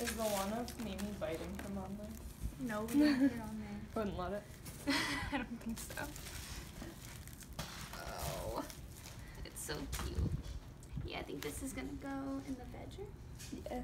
Is the one of Mimi biting from on there? No, we didn't put it on there. Wouldn't let it. I don't think so. Oh, it's so cute. Yeah, I think this is gonna go in the bedroom. Yeah.